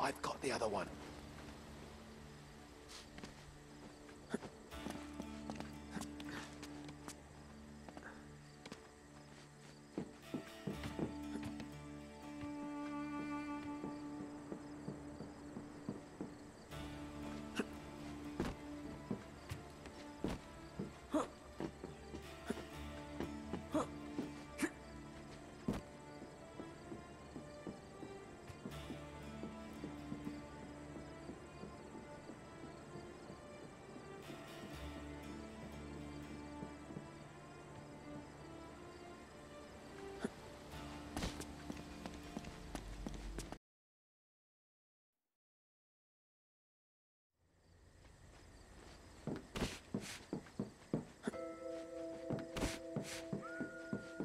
I've got the other one.